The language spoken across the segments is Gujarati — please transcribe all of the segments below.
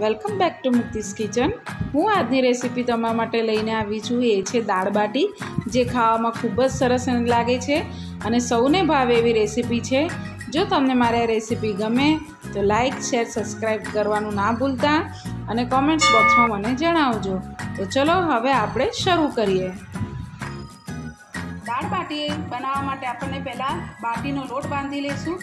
Welcome back to Mukti's kitchen. હું આજની રેસીપી તમારા માટે લઈને આવી છું, એ છે દાળ બાટી, જે ખાવામાં ખૂબ જ સરસ લાગે છે અને સૌને ભાવે એવી રેસીપી છે. જો તમને મારી આ રેસીપી ગમે, તો લાઇક શેર સબસ્ક્રાઈબ કરવાનું ના ભૂલતા અને કોમેન્ટ્સ બોક્સમાં મને જણાવજો. તો ચલો હવે આપણે શરૂ કરીએ. દાળ બાટી બનાવવા માટે આપણને પહેલાં બાટીનો લોટ બાંધી લઈશું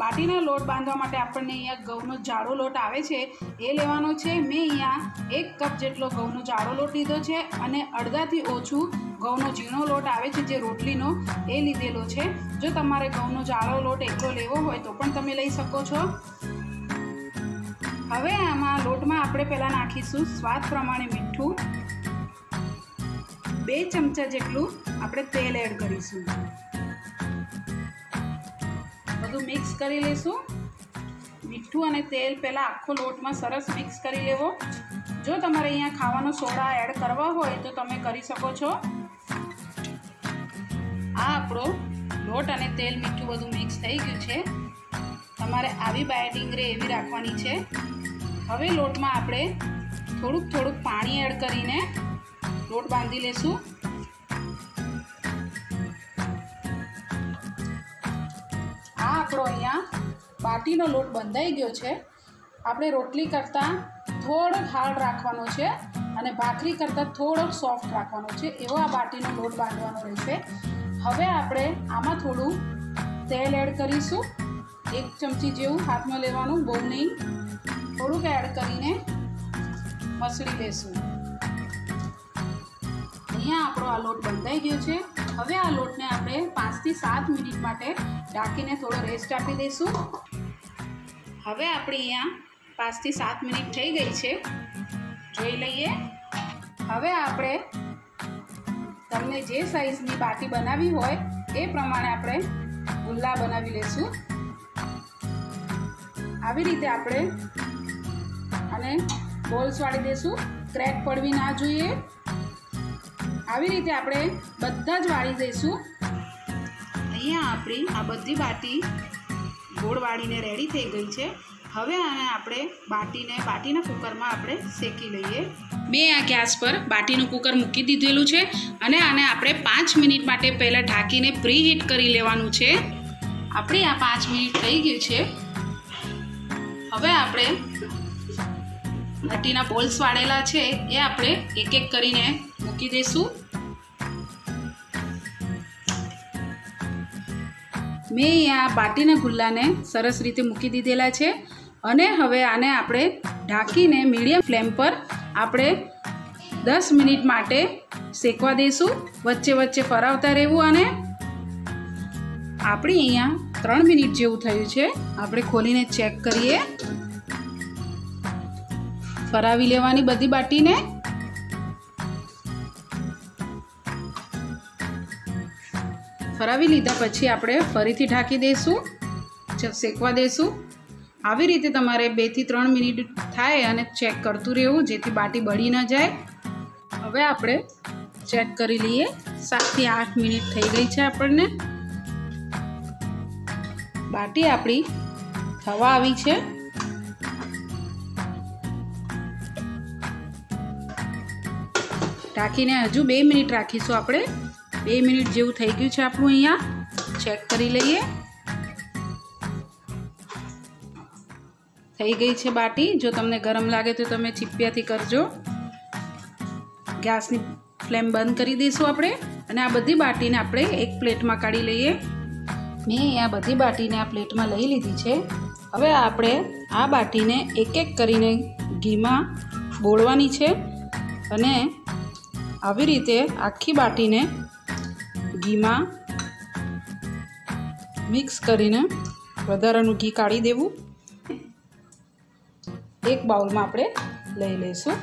બાટીનો લોટ બાંધવા માટે આપણને અહીંયા ઘઉંનો જાડો લોટ આવે છે. એ લેવાનો છે. મેં અહીંયા એક કપ જેટલો ઘઉંનો જાડો લોટ લીધો છે અને અડધાથી ઓછું ઘઉંનો ઝીણો લોટ આવે છે જે રોટલીનો એ લીધેલો છે. જો તમારે ઘઉંનો જાડો લોટ એકલો લેવો હોય તો પણ તમે લઈ શકો છો. હવે આમાં લોટમાં આપણે પહેલાં નાખીશું સ્વાદ પ્રમાણે મીઠું. બે ચમચા જેટલું આપણે તેલ એડ કરીશું. બધું મિક્સ કરી લઈશું. મીઠું અને તેલ પહેલાં આખો લોટમાં સરસ મિક્સ કરી લેવો. જો તમારે અહીંયા ખાવાનો સોડા એડ કરવા હોય તો તમે કરી શકો છો. આ આપણો લોટ અને તેલ મીઠું બધું મિક્સ થઈ ગયું છે. તમારે આવી બાઇટિંગ રે એવી રાખવાની છે. હવે લોટમાં આપણે થોડુંક થોડુંક પાણી એડ કરીને લોટ બાંધી લેશું. આપણો અહીંયા બાટીનો લોટ બંધાઈ ગયો છે. આપણે રોટલી કરતાં થોડોક હાર્ડ રાખવાનો છે અને ભાખરી કરતાં થોડોક સોફ્ટ રાખવાનો છે. એવો આ બાટીનો લોટ બાંધવાનો રહેશે. હવે આપણે આમાં થોડું તેલ એડ કરીશું. એક ચમચી જેવું હાથમાં લેવાનું. બહુ નહીં. થોડુંક એડ કરીને મસળી લેશું. અહીંયા આપણો આ લોટ બંધાઈ ગયો છે. હવે આ લોટને આપણે પાંચથી સાત મિનિટ માટે ઢાંકીને થોડો રેસ્ટ આપી દઈશું. હવે આપણી અહીંયા પાંચથી સાત મિનિટ થઈ ગઈ છે. જોઈ લઈએ. હવે આપણે તમને જે સાઈઝની બાટી બનાવી હોય એ પ્રમાણે આપણે ગુલ્લા બનાવી લઈશું આવી રીતે આપણે અને બોલ્સ વાળી દઈશું. ક્રેક પડવી ના જોઈએ. આવી રીતે આપણે બધા જ વાળી દઈશું. અહીંયા આપણી આ બધી બાટી ગોળ વાળીને રેડી થઈ ગઈ છે. હવે આને આપણે બાટીને, બાટીના કુકરમાં આપણે શેકી લઈએ. મેં આ ગેસ પર બાટીનું કુકર મૂકી દીધેલું છે અને આને આપણે પાંચ મિનિટ માટે પહેલાં ઢાંકીને પ્રી હીટ કરી લેવાનું છે. આપણી આ પાંચ મિનિટ થઈ ગયું છે. હવે આપણે બાટીના બોલ્સ વાળેલા છે એ આપણે એક એક કરીને મૂકી દઈશું. મેં અહીંયા બાટીના ગુલ્લાને સરસ રીતે મૂકી દીધેલા છે અને હવે આને આપણે ઢાંકીને મીડિયમ ફ્લેમ પર આપણે દસ મિનિટ માટે શેકવા દઈશું વચ્ચે વચ્ચે ફરાવતા રહેવું અને આપણી અહીંયા ત્રણ મિનિટ જેવું થયું છે. આપણે ખોલીને ચેક કરીએ. ફરાવી લેવાની બધી બાટીને. ફરાવી લીધા પછી આપણે ફરીથી ઢાંકી દઈશું. શેકવા દઈશું. આવી રીતે તમારે બેથી ત્રણ મિનિટ થાય અને ચેક કરતું રહેવું જેથી બાટી બળી ન જાય. હવે આપણે ચેક કરી લઈએ. સાતથી આઠ મિનિટ થઈ ગઈ છે આપણને. બાટી આપણી થવા આવી છે. ઢાંકીને હજુ બે મિનિટ રાખીશું આપણે. બે મિનિટ જેવું થઈ ગયું છે આપણું અહીંયા. ચેક કરી લઈએ. થઈ ગઈ છે બાટી. જો તમને ગરમ લાગે તો તમે ચીપિયાથી કરજો. ગેસની ફ્લેમ બંધ કરી દઈશું આપણે. અને આ બધી બાટીને આપણે એક પ્લેટમાં કાઢી લઈએ. મેં અહીંયા બધી બાટીને આ પ્લેટમાં લઈ લીધી છે. હવે આપણે આ બાટીને એક એક કરીને ઘીમાં બોળવાની છે. અને આવી રીતે આખી બાટીને ઘીમાં મિક્સ કરીને વધારાનું ઘી કાઢી દેવું. એક બાઉલમાં આપણે લઈ લઈશું.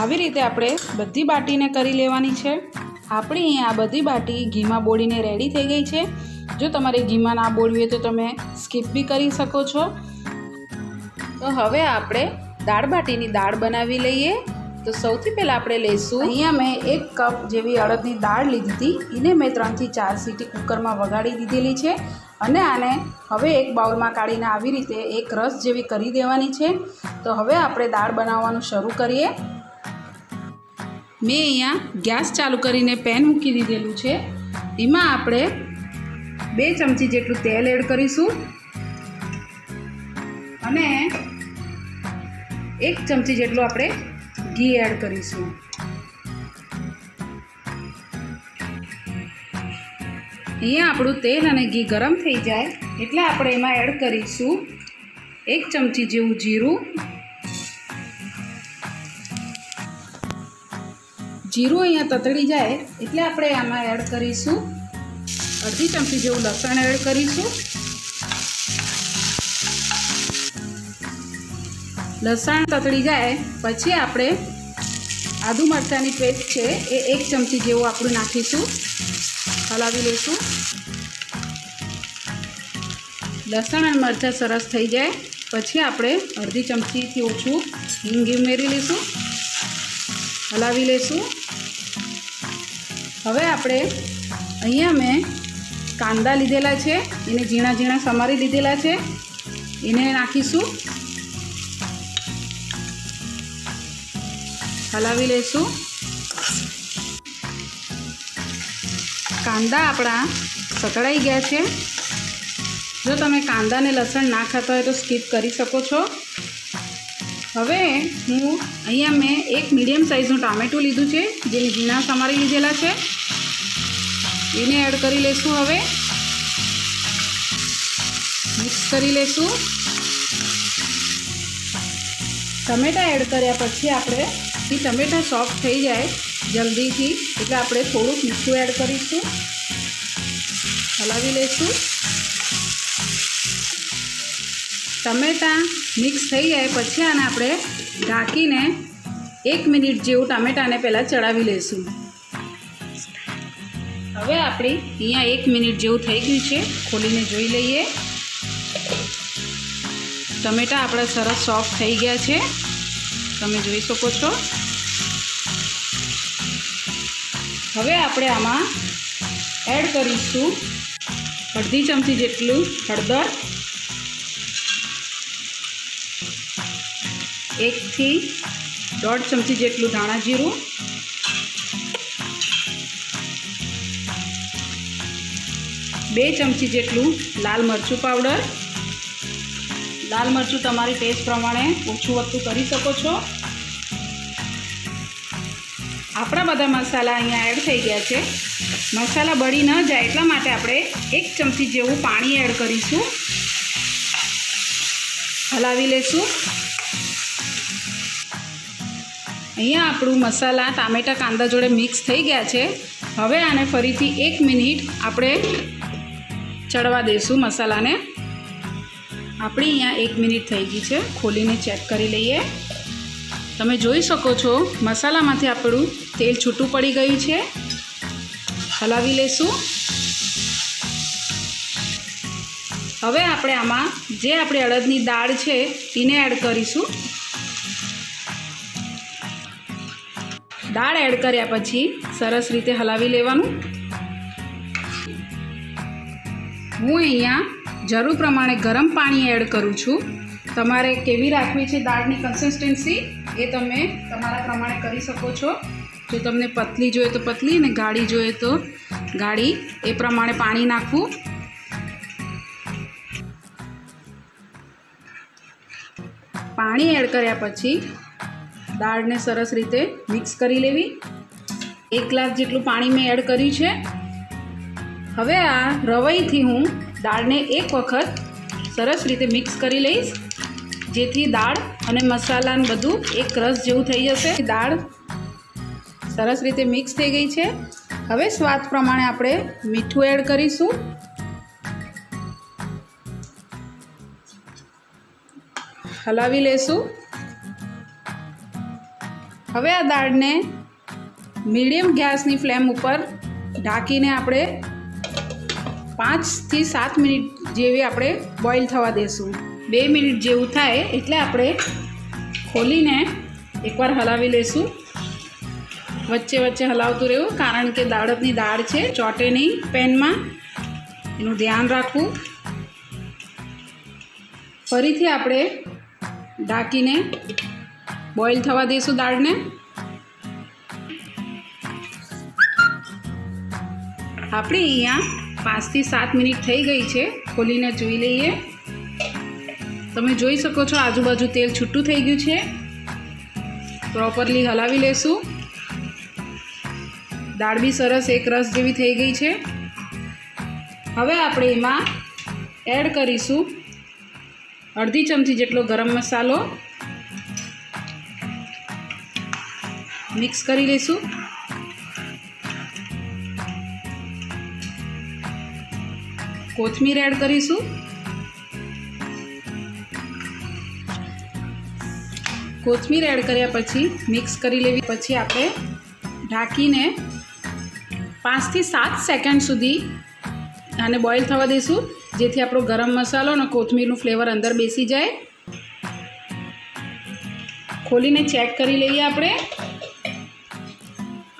આવી રીતે આપણે બધી બાટીને કરી લેવાની છે. આપણી અહીંયા બધી બાટી ઘીમાં બોળીને રેડી થઈ ગઈ છે. જો તમારે ઘીમાં ના બોળવી હોય તો તમે સ્કીપ બી કરી શકો છો. તો હવે આપણે દાળ બાટીની દાળ બનાવી લઈએ. તો સૌથી પહેલાં આપણે લઈશું. અહીંયા મેં એક કપ જેવી અડદની દાળ લીધી હતી. એને મેં ત્રણથી ચાર સીટી કુકરમાં વગાડી દીધેલી છે અને આને હવે એક બાઉલમાં કાઢીને આવી રીતે એક રસ જેવી કરી દેવાની છે. તો હવે આપણે દાળ બનાવવાનું શરૂ કરીએ. મેં અહીંયા ગેસ ચાલુ કરીને પેન મૂકી દીધેલું છે. એમાં આપણે બે ચમચી જેટલું તેલ એડ કરીશું. અને એક ચમચી જેટલું આપણે ઘી એડ કરીશું. અહીંયા આપણું તેલ અને ઘી ગરમ થઈ જાય એટલે આપણે એમાં એડ કરીશું એક ચમચી જેવું જીરું. જીરું અહીંયા તતડી જાય એટલે આપણે આમાં એડ કરીશું અડધી ચમચી જેવું લસણ એડ કરીશું. લસણ તતડી જાય પછી આપણે આદુ મરચાંની પેસ્ટ છે, એ એક ચમચી જેવું આપણું નાખીશું. હલાવી લઈશું. લસણ અને મરચાં સરસ થઈ જાય. પછી આપણે અડધી ચમચીથી ઓછું હિંગ ઉમેરી લઈશું. હલાવી લઈશું. હવે આપણે અહીંયા મેં કાંદા લીધેલા છે, એને ઝીણા ઝીણા સમારી લીધેલા છે. એને નાખીશું. હલાવી લઈશું. કાંદા આપણા સકળાઈ ગયા છે. જો તમે કાંદા ને લસણ ના ખાતા હોય તો સ્કીપ કરી શકો છો. હવે હું અહીંયા મેં એક મીડિયમ સાઇઝનું ટામેટું લીધું છે, જે ઝીણા સમારી લીધેલા છે. એને એડ કરી લઈશું હવે. મિક્સ કરી લઈશું. ટમેટાં એડ કર્યા પછી આપણે એ ટમેટાં સોફ્ટ થઈ જાય જલ્દીથી, એટલે આપણે થોડુંક મીઠું એડ કરીશું. હલાવી લઈશું. ટમેટાં મિક્સ થઈ જાય પછી આને આપણે ઢાંકીને એક મિનિટ જેવું ટામેટાને પહેલાં ચડાવી લઈશું. હવે આપણી અહીંયા એક મિનિટ જેવું થઈ ગયું છે. ખોલીને જોઈ લઈએ. ટમેટાં આપણા સરસ સોફ્ટ થઈ ગયા છે. તમે જોઈ શકો છો. હવે આપણે આમાં એડ કરીશું અડધી ચમચી જેટલું હળદર. એકથી દોઢ ચમચી જેટલું ધાણા જીરું. બે ચમચી જેટલું લાલ મરચું પાવડર. લાલ મરચું તમારી ટેસ્ટ પ્રમાણે ઓછું વધતું કરી શકો છો. આપણા બધા મસાલા અહીંયા એડ થઈ ગયા છે. મસાલા બળી ન જાય એટલા માટે આપણે એક ચમચી જેવું પાણી એડ કરીશું. હલાવી લઈશું અહીંયા આપણું મસાલા ટામેટા કાંદા જોડે મિક્સ થઈ ગયા છે. હવે આને ફરીથી એક મિનિટ આપણે ચડવા દઈશું મસાલાને. આપણી અહીંયા એક મિનિટ થઈ ગઈ છે. ખોલીને ચેક કરી લઈએ. તમે જોઈ શકો છો, મસાલામાંથી આપણું તેલ છૂટું પડી ગયું છે. હલાવી લઈશું હવે આપણે આમાં જે આપણે અડદની દાળ છે તેને એડ કરીશું. દાળ એડ કર્યા પછી સરસ રીતે હલાવી લેવાનું. હું અહીંયા જરૂર પ્રમાણે ગરમ પાણી એડ કરું છું. તમારે કેવી રાખવી છે દાળની કન્સિસ્ટન્સી એ તમે તમારા પ્રમાણે કરી શકો છો. જો તમને પતલી જોઈએ તો પતલી અને ગાળી જોઈએ તો ગાળી. એ પ્રમાણે પાણી નાખવું. પાણી એડ કર્યા પછી દાળને સરસ રીતે મિક્સ કરી લેવી. એક ગ્લાસ જેટલું પાણી મેં એડ કર્યું છે. હવે આ રવૈથી હું દાળને એક વખત સરસ રીતે મિક્સ કરી લઈશ, જેથી દાળ અને મસાલાને બધું એક રસ જેવું થઈ જશે. દાળ સરસ રીતે મિક્સ થઈ ગઈ છે. હવે સ્વાદ પ્રમાણે આપણે મીઠું એડ કરીશું. હલાવી લેશું. હવે આ દાળને મીડિયમ ગેસની ફ્લેમ ઉપર ઢાંકીને આપણે પાંચથી સાત મિનિટ જેવી આપણે બોઇલ થવા દેશું. બે મિનિટ જેવું થાય એટલે આપણે ખોલીને એકવાર હલાવી લઈશું વચ્ચે વચ્ચે હલાવતું રહેવું, કારણ કે દાળતની દાળ છે, ચોટે નહીં પેનમાં. એનું ધ્યાન રાખવું. ફરીથી આપણે ઢાંકીને બોઇલ થવા દઈશું દાળને. આપણે અહીંયા પાંચથી સાત મિનિટ થઈ ગઈ છે. ખોલીને જોઈ લઈએ. તમે જોઈ શકો છો આજુબાજુ તેલ છૂટું થઈ ગયું છે. પ્રોપરલી હલાવી લેશું. દાળ બી સરસ એક રસ જેવી થઈ ગઈ છે. હવે આપણે એમાં એડ કરીશું અડધી ચમચી જેટલો ગરમ મસાલો. મિક્સ કરી લઈશું કોથમીર એડ કરીશું. કોથમીર એડ કર્યા પછી મિક્સ કરી લેવી. પછી આપણે ઢાંકીને પાંચથી સાત સેકન્ડ સુધી આને બોઇલ થવા દઈશું. જેથી આપણો ગરમ મસાલો અને કોથમીરનું ફ્લેવર અંદર બેસી જાય. ખોલીને ચેક કરી લઈએ આપણે.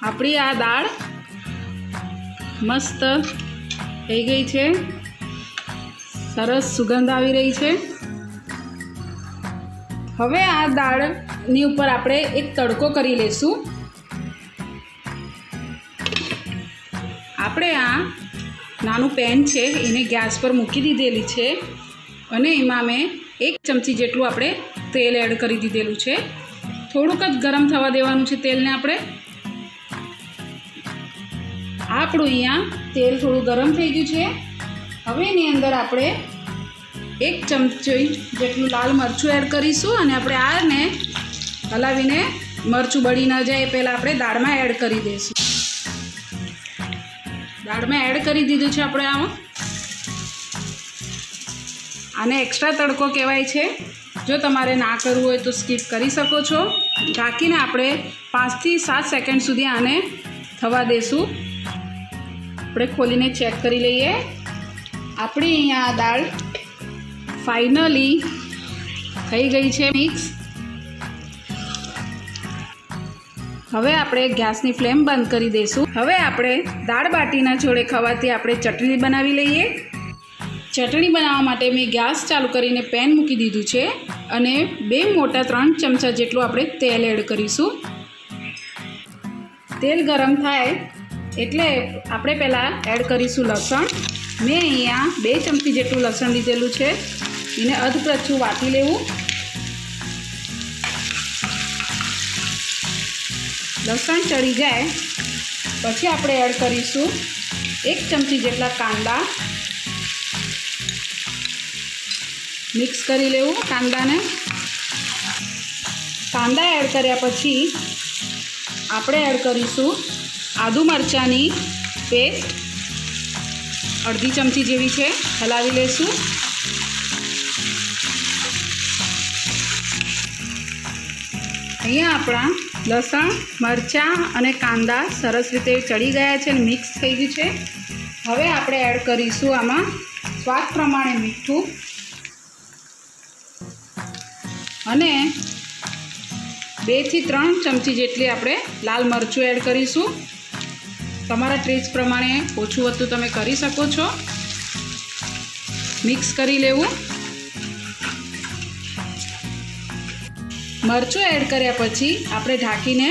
આપણી આ દાળ મસ્ત થઈ ગઈ છે. સરસ સુગંધ આવી રહી છે. હવે આ દાળની ઉપર આપણે એક તડકો કરી લઈશું આપણે આ નાનું પેન છે એને ગેસ પર મૂકી દીધેલી છે અને એમાં મેં એક ચમચી જેટલું આપણે તેલ એડ કરી દીધેલું છે. થોડુંક જ ગરમ થવા દેવાનું છે તેલને આપણે. આપણું અહીંયા તેલ થોડું ગરમ થઈ ગયું છે. હવે એની અંદર આપણે એક ચમચી જેટલું લાલ મરચું એડ કરીશું અને આપણે આને હલાવીને મરચું બળી ન જાય એ પહેલાં આપણે દાળમાં એડ કરી દઈશું. દાળમાં એડ કરી દીધું છે આપણે આમાં આને એક્સ્ટ્રા તડકો કહેવાય છે. જો તમારે ના કરવું હોય તો સ્કીપ કરી શકો છો. ઢાંકીને આપણે પાંચથી સાત સેકન્ડ સુધી આને થવા દેશું. આપણે ખોલીને ચેક કરી લઈએ. આપણી અહીંયા આ દાળ ફાઇનલી થઈ ગઈ છે મિક્સ હવે આપણે ગેસની ફ્લેમ બંધ કરી દઈશું. હવે આપણે દાળ બાટીના જોડે ખાવાથી આપણે ચટણી બનાવી લઈએ. ચટણી બનાવવા માટે મેં ગેસ ચાલુ કરીને પેન મૂકી દીધું છે અને બે મોટા ત્રણ ચમચા જેટલું આપણે તેલ એડ કરીશું. તેલ ગરમ થાય એટલે આપણે પહેલાં એડ કરીશું લસણ. મેં અહીંયા બે ચમચી જેટલું લસણ લીધેલું છે. એને અધકચું વાટી લેવું. લસણ ચડી જાય. પછી આપણે એડ કરીશું એક ચમચી જેટલા કાંદા. મિક્સ કરી લેવું કાંદાને. કાંદા એડ કર્યા પછી આપણે એડ કરીશું આદુ મરચાંની પેસ્ટ. અડધી ચમચી જેવી છે, હલાવી લઈશું અહીંયા આપણા લસણ, મરચાં અને કાંદા સરસ રીતે ચડી ગયા છે અને મિક્સ થઈ ગયું છે. હવે આપણે એડ કરીશું આમાં સ્વાદ પ્રમાણે મીઠું. અને બેથી ત્રણ ચમચી જેટલી આપણે લાલ મરચું એડ કરીશું. તમારા ટેસ્ટ પ્રમાણે ઓછું હતું તમે કરી શકો છો. મિક્સ કરી લેવું. મરચું એડ કર્યા પછી આપણે ઢાંકીને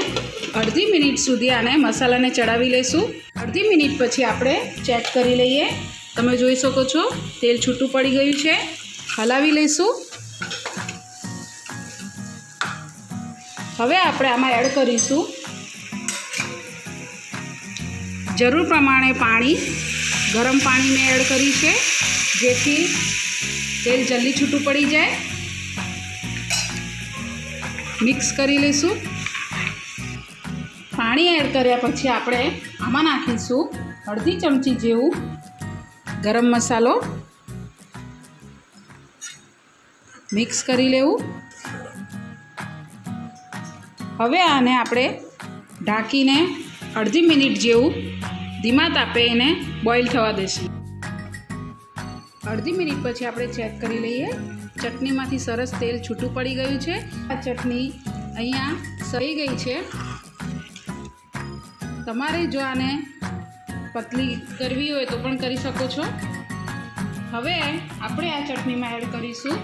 અડધી મિનિટ સુધી આને મસાલાને ચડાવી લઈશું અડધી મિનિટ પછી આપણે ચેક કરી લઈએ. તમે જોઈ શકો છો, તેલ છૂટું પડી ગયું છે. હલાવી લઈશું હવે આપણે આમાં એડ કરીશું. જરૂર પ્રમાણે પાણી, ગરમ પાણી મેં એડ કર્યું છે, જેથી તેલ જલ્દી છૂટું પડી જાય. મિક્સ કરી લઈશું. પાણી એડ કર્યા પછી આપણે આમાં નાખીશું અડધી ચમચી જેવું ગરમ મસાલો. મિક્સ કરી લેવું. હવે આને આપણે ઢાંકીને અડધી મિનિટ જેવું ધીમા તાપે એને બોઇલ થવા દઈશું અડધી મિનિટ પછી આપણે ચેક કરી લઈએ. ચટણીમાંથી સરસ તેલ છૂટું પડી ગયું છે. આ ચટણી અહીંયા સરી ગઈ છે. તમારે જો આને પતલી કરવી હોય તો પણ કરી શકો છો. હવે આપણે આ ચટણીમાં એડ કરીશું.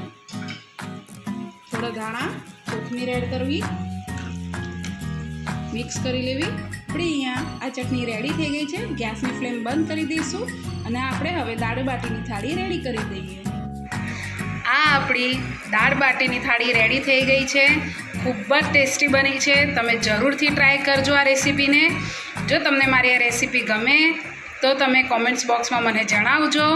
થોડા ધાણા, કોથમીર એડ કરવી. મિક્સ કરી લેવી. આપણે અહીંયા આ ચટણી રેડી થઈ ગઈ છે. ગેસની ફ્લેમ બંધ કરી દઈશું અને આપણે હવે દાળ બાટીની થાળી રેડી કરી દઈએ. આ આપણી દાળ બાટીની થાળી રેડી થઈ ગઈ છે. ખૂબ જ ટેસ્ટી બની છે. તમે જરૂરથી ટ્રાય કરજો આ રેસીપીને. જો તમને મારી આ રેસીપી ગમે, તો તમે કોમેન્ટ્સ બોક્સમાં મને જણાવજો.